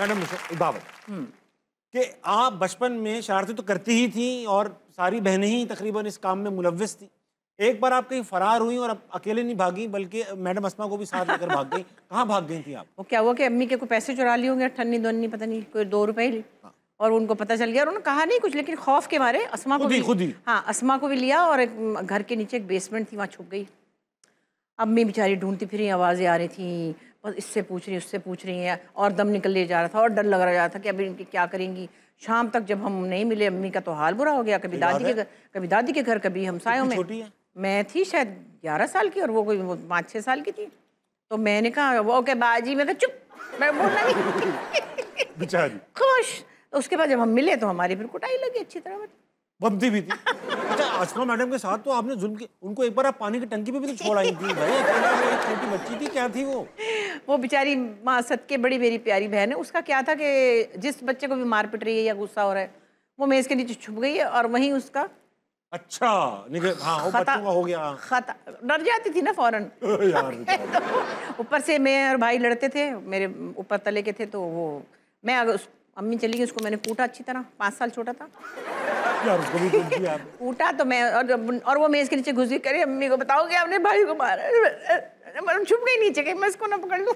Madam इबावत कि आप बचपन में शरारतें तो करती ही थी और सारी बहनें ही तकरीबन इस काम में मुलविस थी। एक बार आप कहीं फरार हुई और अकेले नहीं भागी बल्कि मैडम असमा को भी साथ लेकर भाग गई। कहाँ भाग गई थी आप? वो क्या हुआ कि अम्मी के कोई पैसे चुरा लिए होंगे ठन्नी दोन्नी पता नहीं कोई दो रुपए ही और उनको पता चल गया और उन्होंने कहा नहीं कुछ लेकिन खौफ के मारे असमा को ही- भी। खुद ही। हाँ असमा को भी लिया और एक घर के नीचे एक बेसमेंट थी वहाँ छुप गई। अम्मी बेचारी ढूंढती फिरी आवाज़ें आ रही थी बस इससे पूछ रही उससे पूछ रही हैं और दम निकल ले जा रहा था और डर लग रहा था कि अभी इनकी क्या करेंगी। शाम तक जब हम नहीं मिले अम्मी का तो हाल बुरा हो गया कभी दादी के घर कभी दादी के घर कभी हमसायों में। मैं थी शायद ग्यारह साल की और वो कोई पाँच छः साल की थी। तो मैंने कहा वो के बाजी मैं चुप मैं बोलना नहीं खुश। उसके बाद जब हम मिले तो हमारी फिर कुटाई लगी अच्छी तरह बमती भी थी। अच्छा असमा मैडम के साथ तो आपने जुल्म की उनको एक बार आप पानी की टंकी पे भी तो छोड़ आई थी भाई। एक छोटी बच्ची थी क्या थी वो? वो बेचारी माँ सदके बड़ी मेरी प्यारी बहन है। उसका क्या था कि जिस बच्चे को भी मार पिट रही है या गुस्सा हो रहा है वो मेज़ के नीचे छुप गई है और वहीं उसका अच्छा निकल हाँ वो खता का हो गया। खता डर जाती थी ना फ़ौरन। यार बेचारी। तो ऊपर से मैं और भाई लड़ते थे मेरे ऊपर तले के थे तो वो मैं अगर उस अम्मी चली गई उसको मैंने कूटा अच्छी तरह पाँच साल छोटा था। यार उसको भी आपने। तो मैं और और वो मेज़ के नीचे घुस गई करे अम्मी को बताओ कि आपने भाई को मारा। मतलब छुप गई नीचे कहीं मैं इसको ना पकड़ लूँ।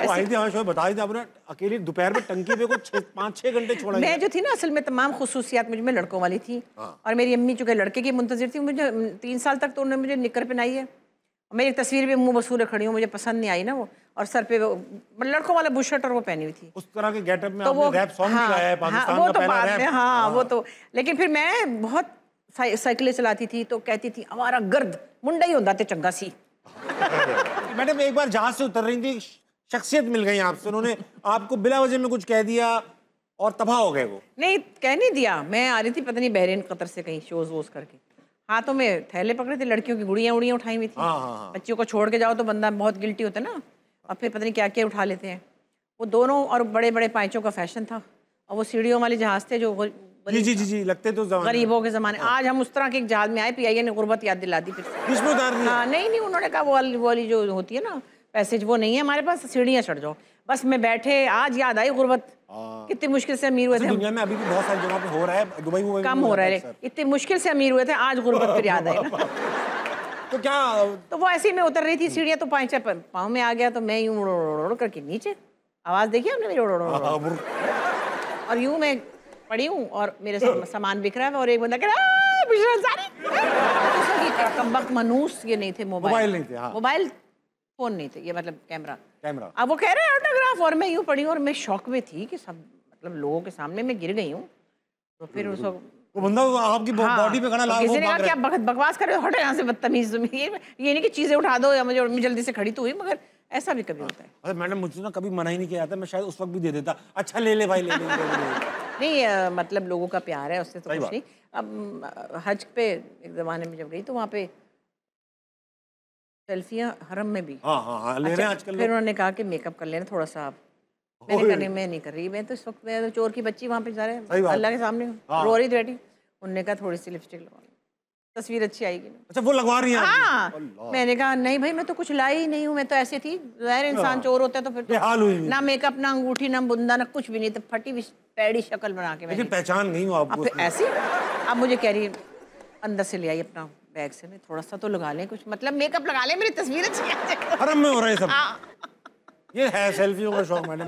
आई थी हाँ बताई थी आपने अकेली दोपहर में टंकी पे को पाँच छः घंटे छोड़ा मैं जो थी ना असल में तमाम खसूसियात मुझमें लड़कों वाली थी। और मेरी अम्मी चूँकि लड़के की मुंतजर थी मुझे तीन साल तक तो उन्होंने मुझे निकर पहनाई है। मेरी तस्वीर भी मुँह बसूरे खड़ी हूँ मुझे पसंद नहीं आई ना वो। और सर पे वो मतलब लड़कों वाला बुशर्ट और वो पहनी हुई थी। उस तरह के गेटअप में तो वो रैप सॉन्ग भी गाया है पाकिस्तान वो का तो पहला बाद में हाँ वो तो लेकिन फिर मैं बहुत साइ- साइकिलें चलाती थी तो कहती थी हमारा गर्द मुंडा ही होता थे चंगा सी। मैडम एक बार जहाज़ से उतर रही थी शख्सियत मिल गई आपसे उन्होंने आपको बिला वजह में कुछ कह दिया और तबाह हो गए वो। नहीं कह नहीं दिया मैं आ रही थी पता नहीं बहरीन कतर से कहीं शोज़ वोज करके। हाथों में थैले पकड़े थे लड़कियों की गुड़ियाँ उड़ियाँ उठाई हुई थी। हाँ, हाँ, हाँ। बच्चियों को छोड़ के जाओ तो बंदा बहुत गिल्टी होता है ना। और फिर पता नहीं क्या क्या उठा लेते हैं। वो दोनों और बड़े बड़े पाइचों का फ़ैशन था और वो सीढ़ियों वाले जहाज़ थे जो जी जी जी जी लगते तो गरीबों के ज़माने। आज हम उस तरह के एक जहाज़ में आए पी आई ने गुर्बत याद दिला दी फिर हाँ। नहीं नहीं उन्होंने कहा वो वाली जो होती है ना पैसेज वो नहीं है हमारे पास सीढ़ियाँ चढ़ जाओ। बस मैं बैठे आज याद आई गुर्बत। कितनी मुश्किल से अमीर हुए थे दुनिया में अभी भी बहुत सारी जगह पे हो रहा है दुबई में कम हो रहा है इतनी मुश्किल से अमीर हुए थे आज गुर्बत फिर याद आई तो क्या तो वो ऐसे ही मैं उतर रही थी सीढ़ियाँ तो पाँच पाँव में आ गया तो मैं यूँ उड़ करके नीचे। आवाज़ देखी आपने मेरी उड़ और यूँ मैं पड़ी हूँ और मेरे सम- सामान बिखरा है और एक बंदा कह रहा "आ, बिशरा सारी! कम वक्त मनूस ये नहीं थे मोबाइल। मोबाइल नहीं थे, हाँ। मोबाइल फ़ोन नहीं थे ये मतलब कैमरा। कैमरा। अब वो कह रहे हैं ऑटोग्राफ! और मैं यूँ हूँ और मैं शौक में थी कि सब मतलब लोगों के सामने मैं गिर गई हूँ। तो फिर उस वक्त वो बंदा आपकी हाँ, बॉडी पे खड़ा तो किसी ने कहा क्या रहा बकवास कर रहे हो? हटो यहाँ से बदतमीज तुम। ये ये नहीं कि चीज़ें उठा दो या मुझे जल्दी से खड़ी तो हुई मगर ऐसा भी कभी होता है। अरे मैडम मुझे ना कभी मना ही नहीं किया जाता। मैं शायद उस वक्त भी दे देता। अच्छा ले ले भाई ले ले, ले, ले, ले। नहीं मतलब लोगों का प्यार है उससे तो कुछ नहीं। अब हज पे एक ज़माने में जब गई तो वहाँ पे सेल्फियाँ हरम में भी। हाँ हाँ हाँ ले रहे अच्छा, हैं आजकल फिर उन्होंने कहा कि मेकअप कर लेना थोड़ा सा आप मैंने कहा नहीं मैं नहीं कर रही। मैं तो इस वक्त मैं तो चोर की बच्ची वहाँ पे जा रहे हैं। अल्लाह के सामने। हाँ। रो रही थी बैठी उनने कहा थोड़ी सी लिपस्टिक लगा लो। तस्वीर अच्छी आएगी ना। अच्छा वो लगवा रही हैं हाँ। मैंने कहा नहीं भाई मैं तो कुछ लाई ही नहीं हूँ। मैं तो ऐसे थी। ज़ाहिर इंसान चोर होता है तो फिर तो बेहाल हुई। ना मेकअप ना अंगूठी ना बुंदा ना कुछ भी नहीं। तो फटी हुई पैड़ी शक्ल बना के मैंने पहचान गई हूँ आपको फिर अब मुझे कह रही है, अंदर से ले आई अपना बैग से। मैं थोड़ा सा तो लगा लें कुछ। मतलब मेकअप लगा लें मेरी तस्वीर अच्छी हरम में हो रहा है सब। ये है सेल्फियों का शौक मैडम